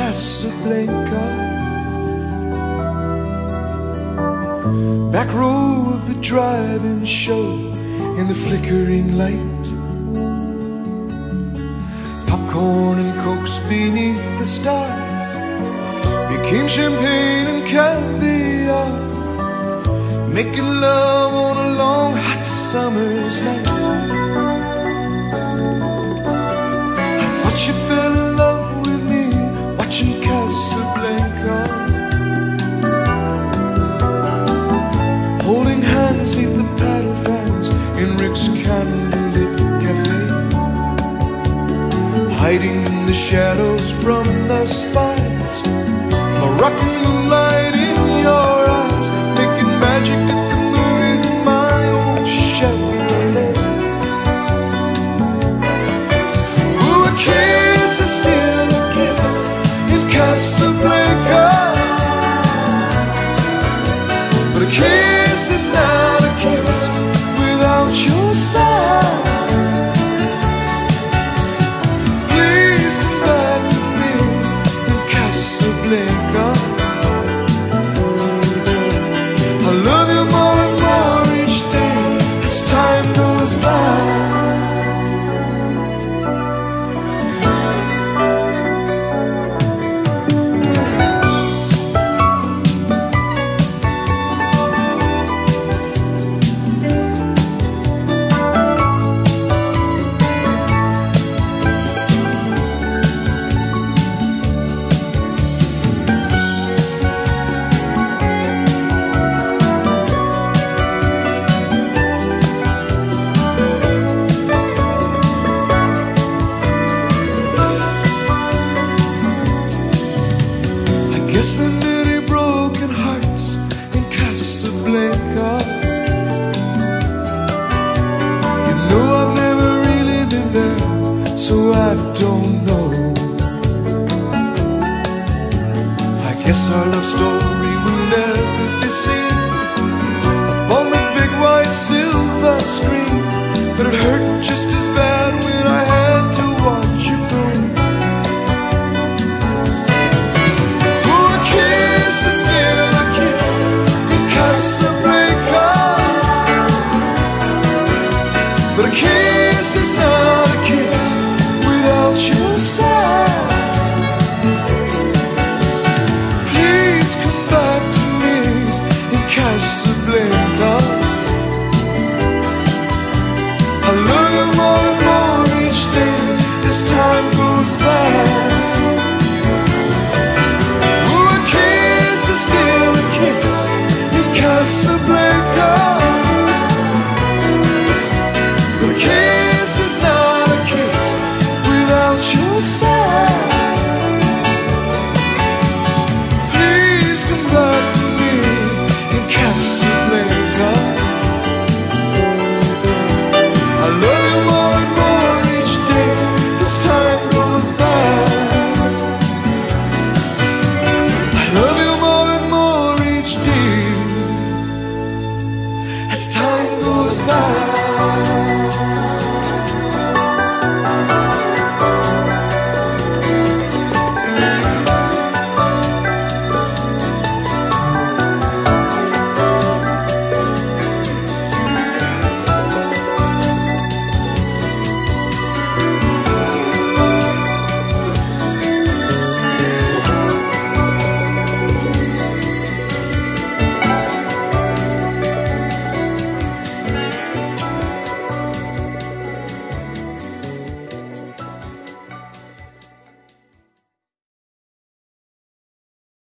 Casablanca. Back row of the drive-in show in the flickering light. Popcorn and cokes beneath the stars became champagne and caviar. Making love on a long hot summer's night. I thought you felt hiding the shadows from the spies. Moroccan I don't know. I guess our love story Hello. as time goes by.